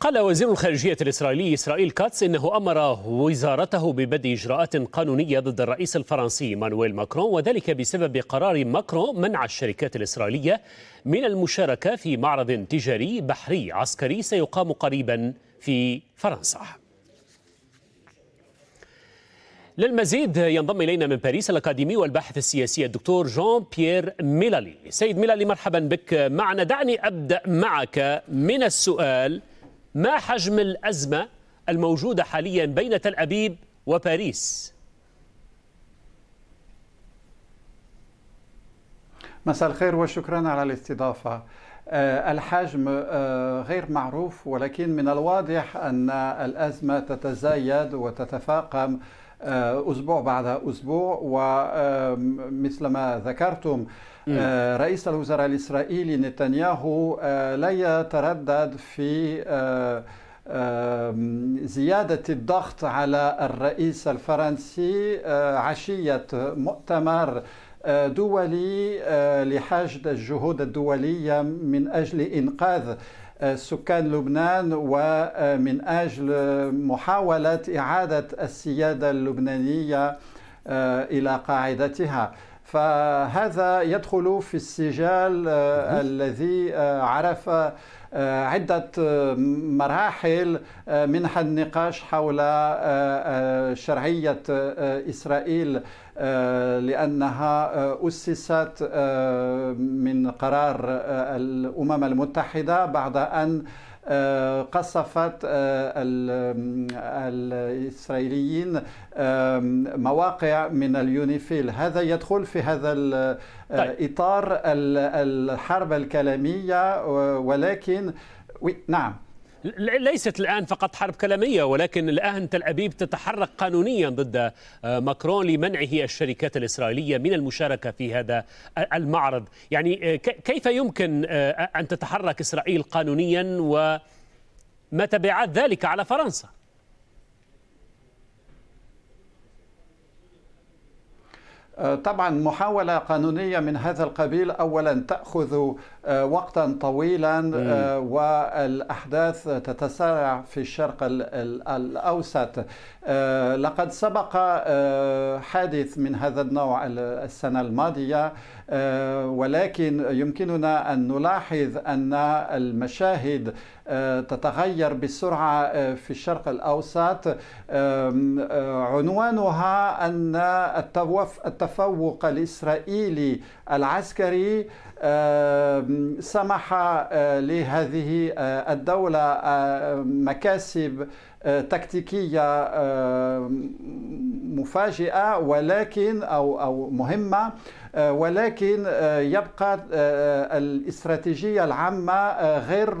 قال وزير الخارجية الإسرائيلي إسرائيل كاتس إنه أمر وزارته ببدء إجراءات قانونية ضد الرئيس الفرنسي مانويل ماكرون وذلك بسبب قرار ماكرون منع الشركات الإسرائيلية من المشاركة في معرض تجاري بحري عسكري سيقام قريبا في فرنسا. للمزيد ينضم إلينا من باريس الأكاديمي والباحث السياسي الدكتور جون بيير ميلالي. سيد ميلالي مرحبا بك. معنا دعني أبدأ معك من السؤال ما حجم الأزمة الموجودة حاليا بين تل أبيب وباريس؟ مساء الخير وشكرا على الاستضافة. الحجم غير معروف ولكن من الواضح أن الأزمة تتزايد وتتفاقم أسبوع بعد أسبوع ومثل ما ذكرتم رئيس الوزراء الإسرائيلي نتنياهو لا يتردد في زيادة الضغط على الرئيس الفرنسي عشية مؤتمر دولي لحشد الجهود الدولية من أجل إنقاذ سكان لبنان ومن أجل محاولة إعادة السيادة اللبنانية إلى قاعدتها. فهذا يدخل في السجال الذي عرف عدة مراحل منها النقاش حول شرعية إسرائيل لأنها أسست من قرار الأمم المتحدة بعد أن قصفت الإسرائيليين مواقع من اليونيفيل. هذا يدخل في هذا الإطار الحرب الكلامية ولكن نعم. ليست الآن فقط حرب كلامية ولكن الآن تل أبيب تتحرك قانونيا ضد ماكرون لمنعه الشركات الإسرائيلية من المشاركة في هذا المعرض. يعني كيف يمكن أن تتحرك إسرائيل قانونيا وما تبعات ذلك على فرنسا؟ طبعا محاولة قانونية من هذا القبيل. أولا تأخذ وقتا طويلا والأحداث تتسارع في الشرق الأوسط. لقد سبق حادث من هذا النوع السنة الماضية. ولكن يمكننا أن نلاحظ أن المشاهد تتغير بسرعة في الشرق الأوسط. عنوانها أن التفوق الإسرائيلي العسكري سمح لهذه الدولة مكاسب تكتيكية مفاجئة ولكن أو أو مهمة ولكن يبقى الاستراتيجية العامة غير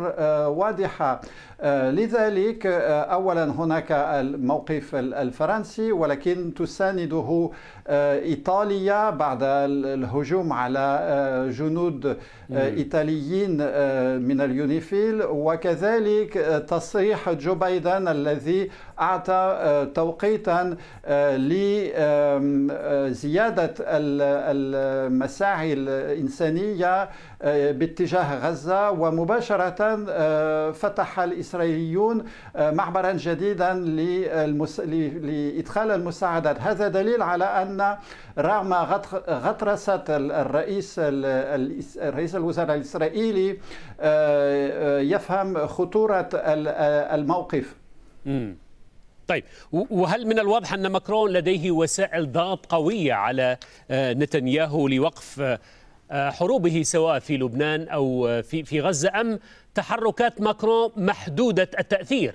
واضحة. لذلك اولا هناك الموقف الفرنسي ولكن تسانده إيطاليا بعد الهجوم على جنود إيطاليين من اليونيفيل. وكذلك تصريح جو بايدن الذي أعطى توقيتا لزياده المساعي الإنسانية باتجاه غزة. ومباشرة فتح الإسرائيليون معبرا جديدا. لإدخال المساعدات. هذا دليل على أن رغم غطرسة الرئيس رئيس الوزراء الإسرائيلي يفهم خطورة الموقف. طيب وهل من الواضح أن ماكرون لديه وسائل ضغط قوية على نتنياهو لوقف حروبه سواء في لبنان أو في غزة أم تحركات ماكرون محدودة التأثير؟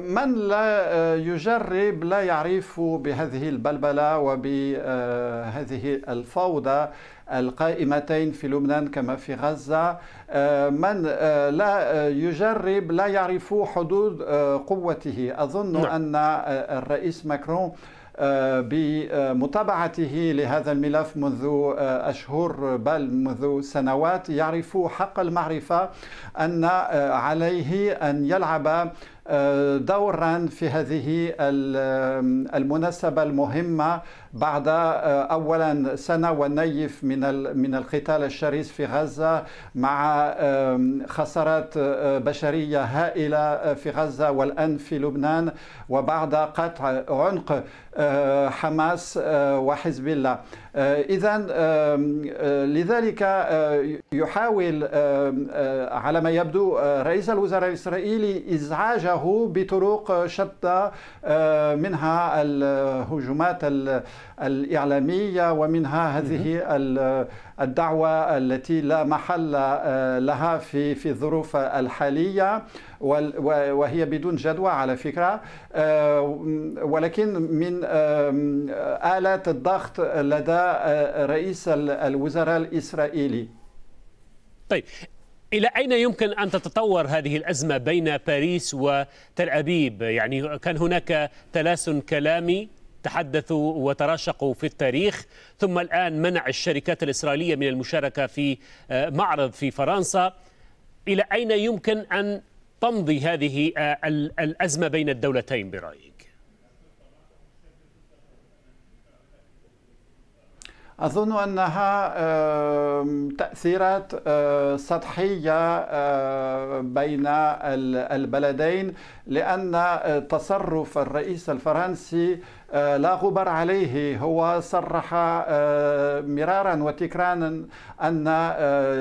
من لا يجرب لا يعرف بهذه البلبلة وبهذه الفوضى القائمتين في لبنان كما في غزة من لا يجرب لا يعرف حدود قوته أظن نعم. أن الرئيس ماكرون بمتابعته لهذا الملف منذ أشهر بل منذ سنوات يعرف حق المعرفة أن عليه أن يلعب دورا في هذه المناسبة المهمة بعد أولا سنة ونيف من من القتال الشرس في غزة مع خسارات بشرية هائلة في غزة والآن في لبنان وبعد قطع عنق حماس وحزب الله. اذا لذلك يحاول على ما يبدو رئيس الوزراء الإسرائيلي ازعاجه بطرق شتى منها الهجومات الإعلامية ومنها هذه الدعوة التي لا محل لها في في الظروف الحالية وهي بدون جدوى على فكرة. ولكن من آلات الضغط لدى رئيس الوزراء الإسرائيلي. طيب إلى أين يمكن أن تتطور هذه الأزمة بين باريس وتل أبيب يعني كان هناك تلاسن كلامي تحدثوا وتراشقوا في التاريخ ثم الآن منع الشركات الإسرائيلية من المشاركة في آه، معرض في فرنسا إلى أين يمكن أن تمضي هذه آه، الأزمة بين الدولتين برأيك؟ أظن أنها تأثيرات سطحية بين البلدين لأن تصرف الرئيس الفرنسي لا غبار عليه. هو صرح مرارا وتكرارا أن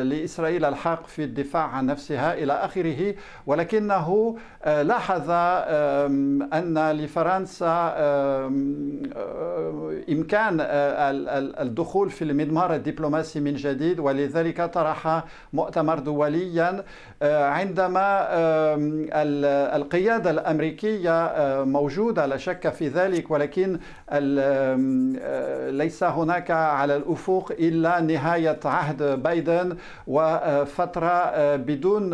لإسرائيل الحق في الدفاع عن نفسها إلى آخره. ولكنه لاحظ أن لفرنسا إمكان الدخول في المضمار الدبلوماسي من جديد. ولذلك طرح مؤتمر دوليا عندما القيادة الأمريكية موجودة لا شك في ذلك. ولكن ليس هناك على الأفق إلا نهاية عهد بايدن وفترة بدون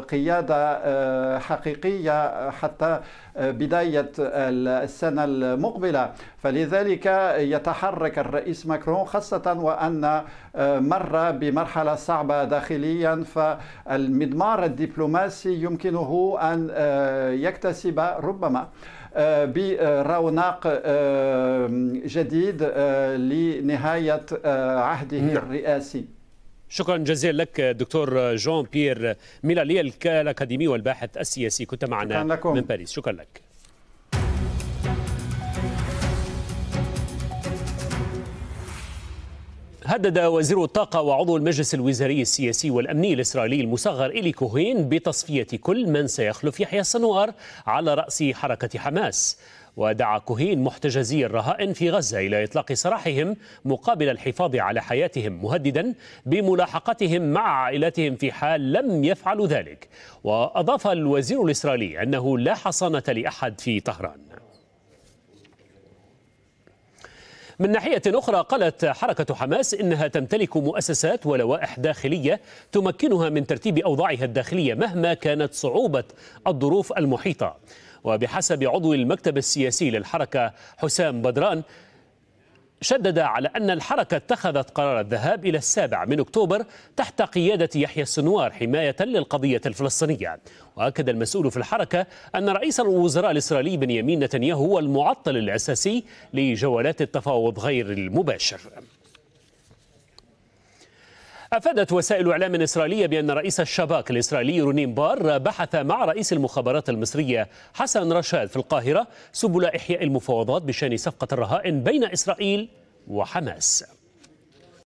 قيادة حقيقية حتى بداية السنة المقبلة. فلذلك يتحرك الرئيس ماكرون خاصة وأن مر بمرحلة صعبة داخليا. فالمضمار الدبلوماسي يمكنه أن يكتسب ربما. برونق جديد لنهاية عهده نعم. الرئاسي. شكرا جزيلا لك دكتور جون بيير ميلالي الأكاديمي والباحث السياسي. كنت معنا من باريس. شكرا لك. هدد وزير الطاقة وعضو المجلس الوزاري السياسي والأمني الإسرائيلي المصغر إلي كوهين بتصفية كل من سيخلف يحيى السنوار على رأس حركة حماس. ودعا كوهين محتجزي الرهائن في غزة إلى إطلاق سراحهم مقابل الحفاظ على حياتهم مهددا بملاحقتهم مع عائلاتهم في حال لم يفعلوا ذلك. وأضاف الوزير الإسرائيلي أنه لا حصانة لأحد في طهران. من ناحية أخرى قالت حركة حماس إنها تمتلك مؤسسات ولوائح داخلية تمكنها من ترتيب أوضاعها الداخلية مهما كانت صعوبة الظروف المحيطة. وبحسب عضو المكتب السياسي للحركة حسام بدران شدد على أن الحركة اتخذت قرار الذهاب إلى السابع من أكتوبر تحت قيادة يحيى السنوار حماية للقضية الفلسطينية. وأكد المسؤول في الحركة أن رئيس الوزراء الإسرائيلي بنيامين نتنياهو هو المعطل الأساسي لجولات التفاوض غير المباشر. أفادت وسائل إعلام إسرائيلية بأن رئيس الشباك الإسرائيلي رونين بار بحث مع رئيس المخابرات المصرية حسن رشاد في القاهرة سبل إحياء المفاوضات بشأن صفقة الرهائن بين إسرائيل وحماس.